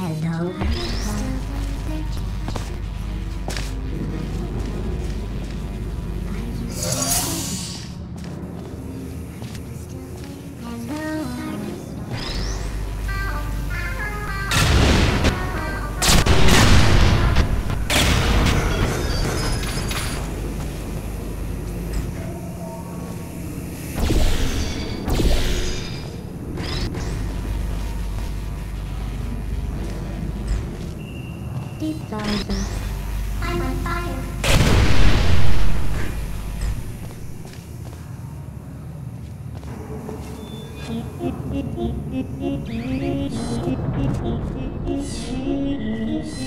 Hello. 50,000. I'm on fire.